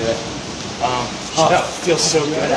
it. Um, oh, that feels so good.